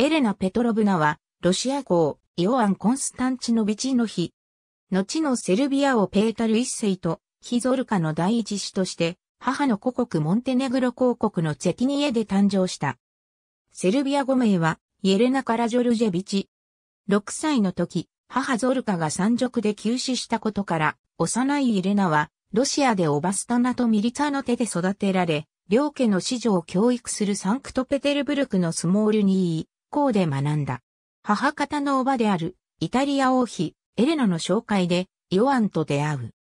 エレナ・ペトロブナは、ロシア公、イオアン・コンスタンチノビチの日。後のセルビア王ペータル一世と、ヒゾルカの第一子として、母の故国モンテネグロ公国のツェティニエで誕生した。セルビア語名は、イエレナ・カラジョルジェビチ。6歳の時、母ゾルカが山賊で急死したことから、幼いイレナは、ロシアでオバスタナとミリツァの手で育てられ、両家の子女を教育するサンクトペテルブルクのスモールニー校で学んだ。母方のおばである、イタリア王妃、エレナの紹介で、イオアンと出会う。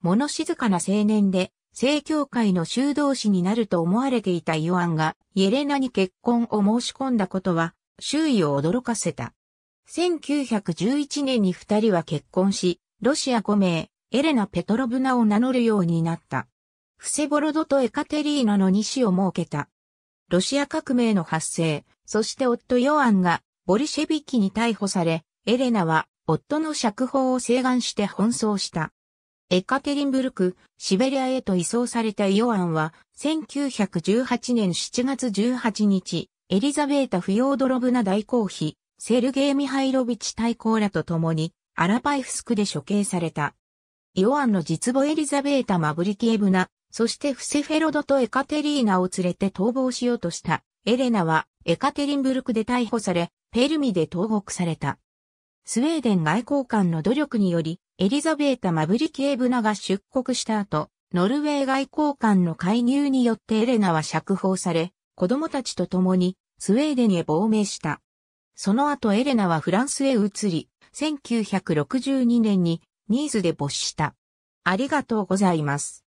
物静かな青年で、正教会の修道士になると思われていたイオアンが、イエレナに結婚を申し込んだことは、周囲を驚かせた。1911年に二人は結婚し、ロシア語名、エレナ・ペトロブナを名乗るようになった。フセボロドとエカテリーナの二子を設けた。ロシア革命の発生、そして夫ヨアンがボリシェビキに逮捕され、エレナは夫の釈放を請願して奔走した。エカテリンブルク、シベリアへと移送されたヨアンは、1918年7月18日、エリザベータ・フヨードロブナ大公妃、セルゲイ・ミハイロビチ大公らと共に、アラパイフスクで処刑された。ヨアンの実母エリザベータ・マブリキエブナ、そしてフセフェロドとエカテリーナを連れて逃亡しようとしたエレナはエカテリンブルクで逮捕され、ペルミで投獄された。スウェーデン外交官の努力により、エリザベータ・マブリキエブナが出国した後、ノルウェー外交官の介入によってエレナは釈放され、子供たちと共にスウェーデンへ亡命した。その後エレナはフランスへ移り、1962年にニーズで没した。ありがとうございます。